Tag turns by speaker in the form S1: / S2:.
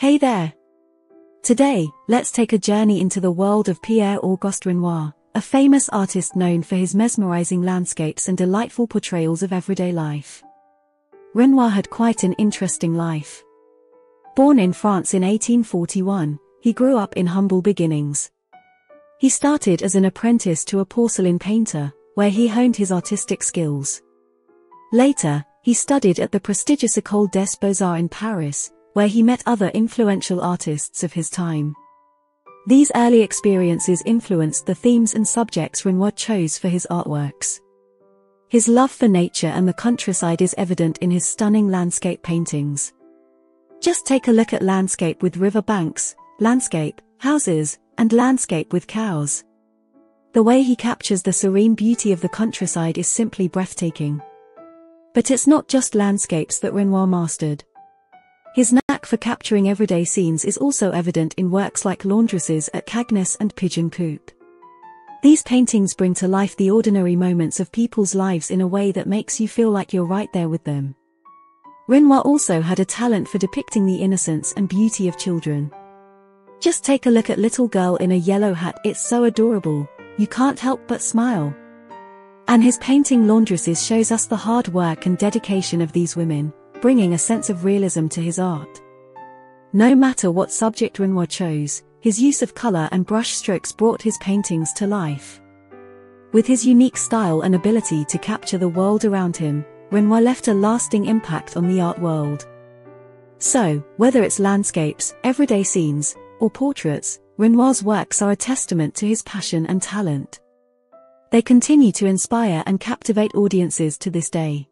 S1: Hey there! Today, let's take a journey into the world of Pierre-Auguste Renoir, a famous artist known for his mesmerizing landscapes and delightful portrayals of everyday life. Renoir had quite an interesting life. Born in France in 1841, he grew up in humble beginnings. He started as an apprentice to a porcelain painter, where he honed his artistic skills. Later, he studied at the prestigious École des Beaux-Arts in Paris, where he met other influential artists of his time. These early experiences influenced the themes and subjects Renoir chose for his artworks. His love for nature and the countryside is evident in his stunning landscape paintings. Just take a look at landscape with river banks, landscape, houses, and landscape with cows. The way he captures the serene beauty of the countryside is simply breathtaking. But it's not just landscapes that Renoir mastered. His knack for capturing everyday scenes is also evident in works like Laundresses at Cagnes and Pigeon Coop. These paintings bring to life the ordinary moments of people's lives in a way that makes you feel like you're right there with them. Renoir also had a talent for depicting the innocence and beauty of children. Just take a look at little girl in a yellow hat, it's so adorable, you can't help but smile. And his painting Laundresses shows us the hard work and dedication of these women, bringing a sense of realism to his art. No matter what subject Renoir chose, his use of color and brush strokes brought his paintings to life. With his unique style and ability to capture the world around him, Renoir left a lasting impact on the art world. So, whether it's landscapes, everyday scenes, or portraits, Renoir's works are a testament to his passion and talent. They continue to inspire and captivate audiences to this day.